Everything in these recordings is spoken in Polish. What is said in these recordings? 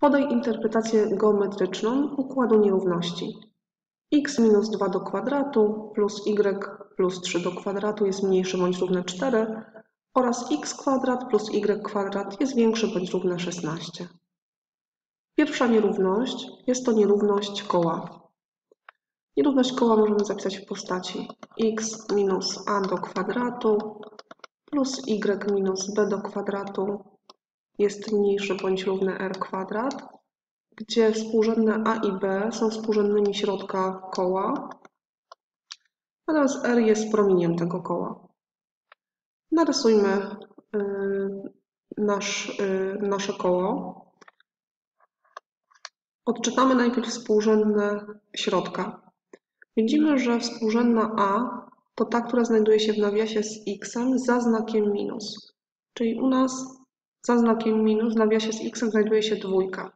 Podaj interpretację geometryczną układu nierówności. x minus 2 do kwadratu plus y plus 3 do kwadratu jest mniejsze bądź równe 4 oraz x kwadrat plus y kwadrat jest większe bądź równe 16. Pierwsza nierówność jest to nierówność koła. Nierówność koła możemy zapisać w postaci x minus a do kwadratu plus y minus b do kwadratu jest mniejsze bądź równe r kwadrat, gdzie współrzędne a i b są współrzędnymi środka koła, natomiast r jest promieniem tego koła. Narysujmy y, nasz, y, nasze koło. Odczytamy najpierw współrzędne środka. Widzimy, że współrzędna a to ta, która znajduje się w nawiasie z x za znakiem minus. Czyli u nas za znakiem minus w nawiasie z x znajduje się dwójka.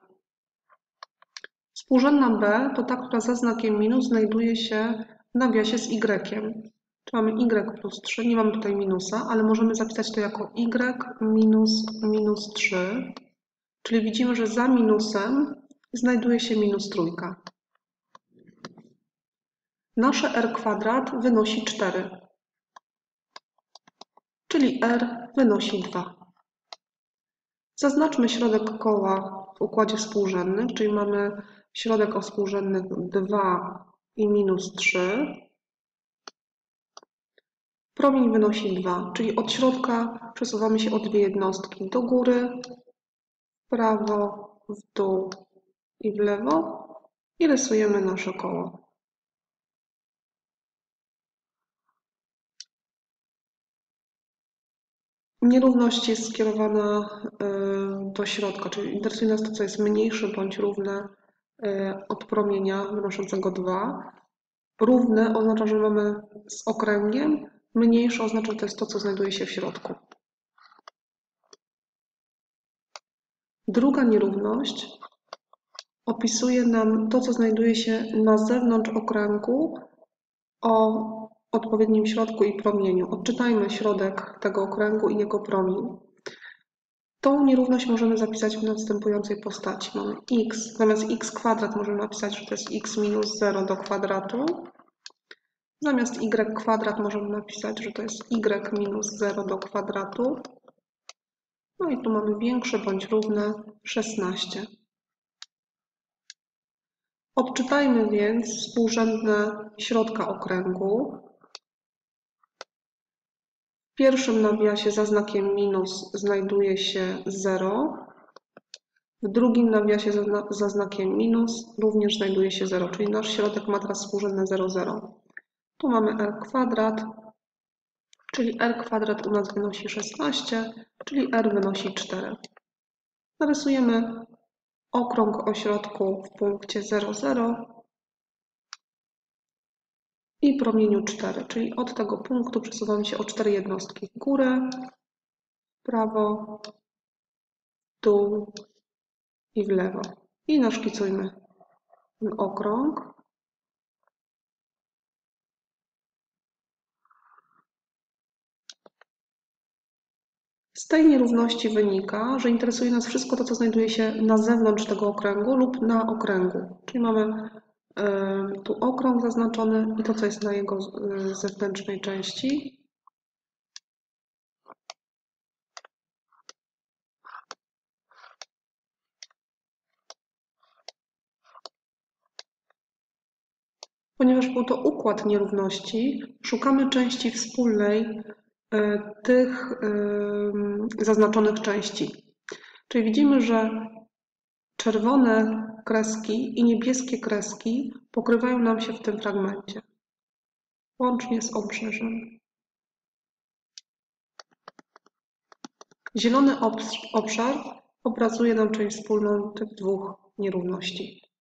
Współrzędna b to ta, która za znakiem minus znajduje się w nawiasie z y. Czy mamy y plus 3, nie mamy tutaj minusa, ale możemy zapisać to jako y minus minus 3, czyli widzimy, że za minusem znajduje się minus trójka. Nasze r kwadrat wynosi 4, czyli r wynosi 2. Zaznaczmy środek koła w układzie współrzędnym, czyli mamy środek o współrzędnych 2 i minus 3. Promień wynosi 2, czyli od środka przesuwamy się o dwie jednostki do góry, w prawo, w dół i w lewo i rysujemy nasze koło. Nierówność jest skierowana y, do środka, czyli interesuje nas to, co jest mniejsze bądź równe y, od promienia wynoszącego 2. Równe oznacza, że mamy z okręgiem, mniejsze oznacza, że to jest to, co znajduje się w środku. Druga nierówność opisuje nam to, co znajduje się na zewnątrz okręgu o odpowiednim środku i promieniu. Odczytajmy środek tego okręgu i jego promień. Tą nierówność możemy zapisać w następującej postaci. Mamy x, zamiast x kwadrat możemy napisać, że to jest x minus 0 do kwadratu. Zamiast y kwadrat możemy napisać, że to jest y minus 0 do kwadratu. No i tu mamy większe bądź równe 16. Odczytajmy więc współrzędne środka okręgu. Pierwszym nawiasie za znakiem minus znajduje się 0. W drugim nawiasie za, za znakiem minus również znajduje się 0, czyli nasz środek ma teraz współrzędne 0, 0. Tu mamy r kwadrat, czyli r kwadrat u nas wynosi 16, czyli r wynosi 4. Narysujemy okrąg o środku w punkcie 0, 0 i promieniu 4, czyli od tego punktu przesuwamy się o 4 jednostki w górę, prawo, dół i w lewo. I naszkicujmy ten okrąg. Z tej nierówności wynika, że interesuje nas wszystko to, co znajduje się na zewnątrz tego okręgu lub na okręgu. Czyli mamy tu okrąg zaznaczony i to, co jest na jego y, zewnętrznej części. Ponieważ był to układ nierówności, szukamy części wspólnej y, tych zaznaczonych części. Czyli widzimy, że czerwone kreski i niebieskie kreski pokrywają nam się w tym fragmencie, łącznie z obrzeżem. Zielony obszar obrazuje nam część wspólną tych dwóch nierówności.